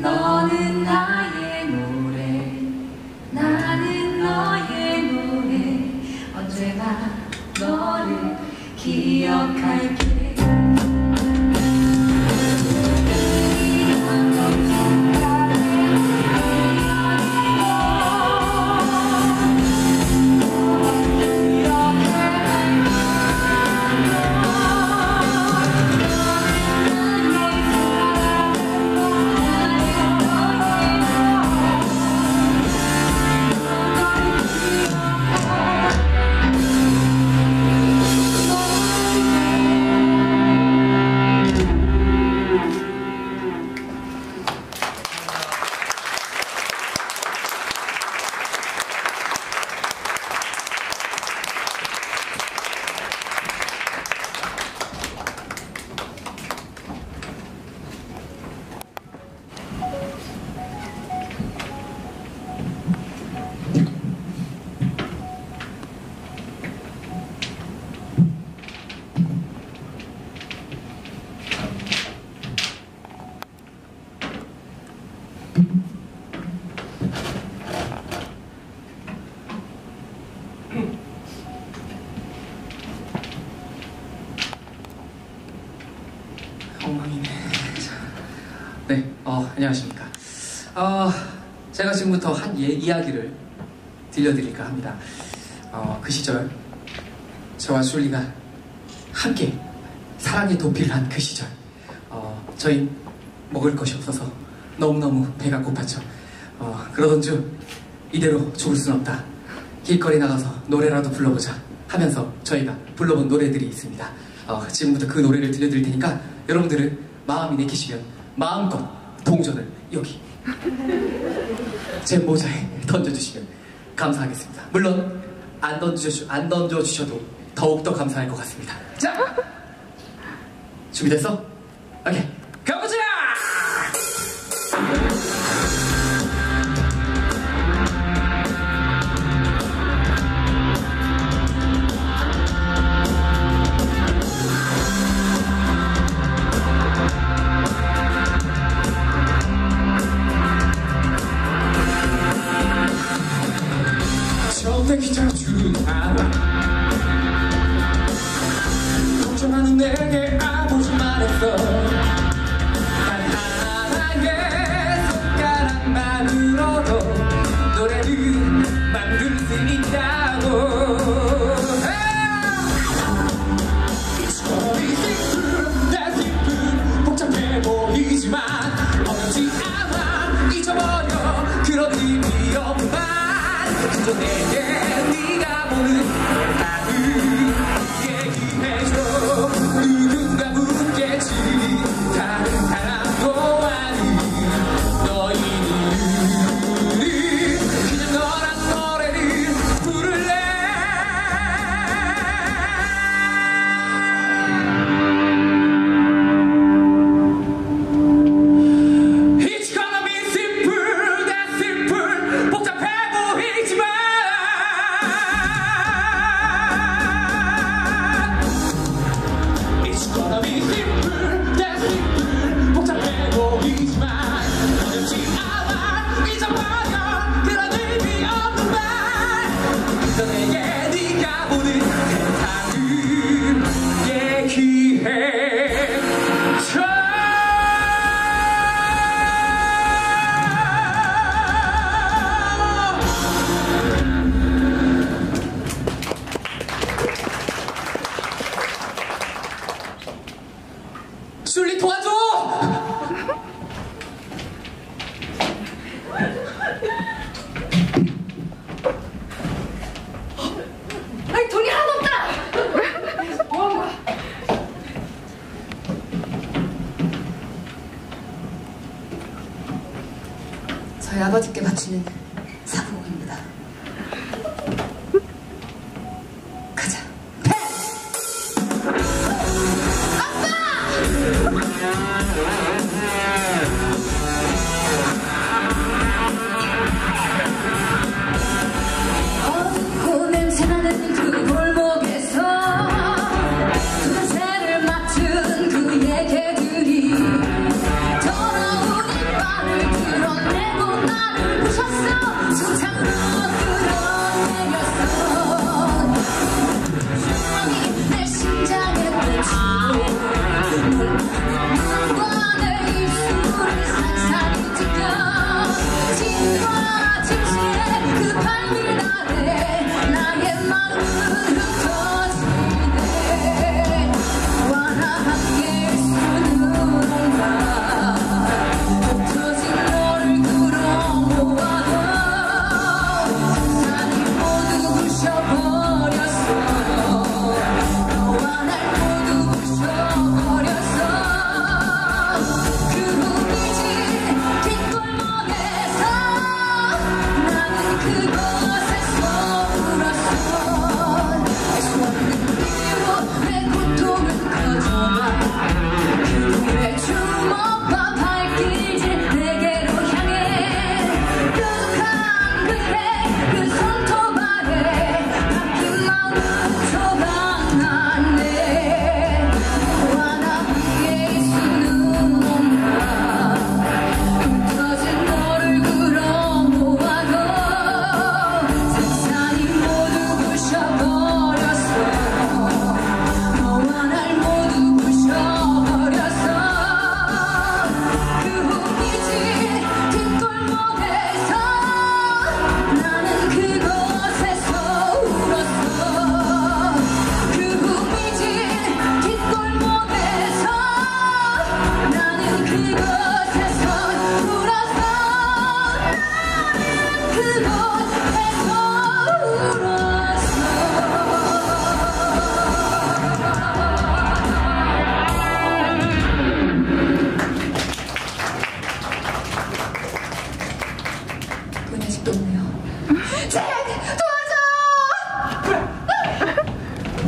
너는 나의 노래 나는 너의 노래. 언제나 너를 기억할게 엉망이네. 네, 어, 안녕하십니까. 어, 제가 지금부터 한 예, 이야기를 들려드릴까 합니다. 어, 그 시절, 저와 슐리가 함께 사랑의 도피를 한 그 시절, 어, 저희 먹을 것이 없어서 너무너무 배가 고팠죠. 어, 그러던 중 이대로 죽을 순 없다. 길거리 나가서 노래라도 불러보자 하면서 저희가 불러본 노래들이 있습니다. 어, 지금부터 그 노래를 들려드릴 테니까 여러분들은 마음이 내키시면 마음껏 동전을 여기 제 모자에 던져주시면 감사하겠습니다. 물론 안 던져주 안 던져주셔도 더욱더 감사할 것 같습니다. 자 준비됐어? 오케이 내게 네가 보는 아버지께 바치는 사부곡입니다. 가자. 어둡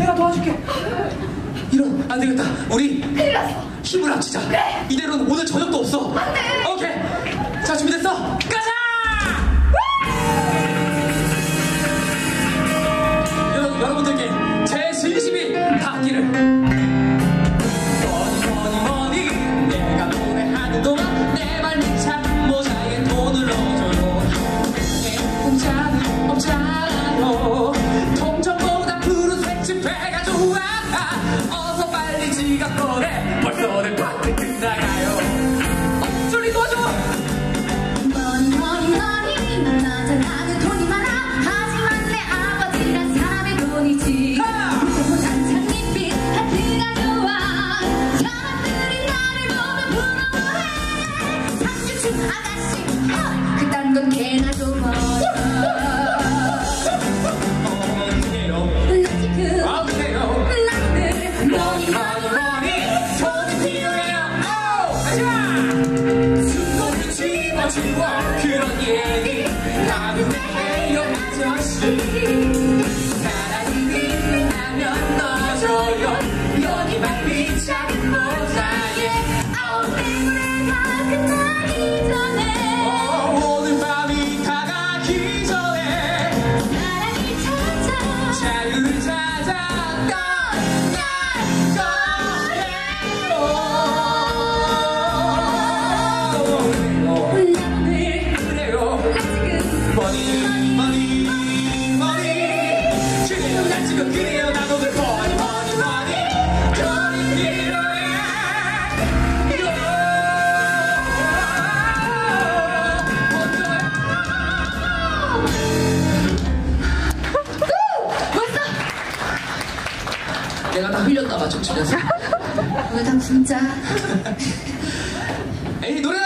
내가 도와줄게. 이런 안 되겠다. 우리 힘을 합치자. 그래. 이대로는 오늘 저녁도 없어. 안 돼. 오케이. 자 준비됐어? Lord, you make me jump more. 오늘 당 진짜 에이 노래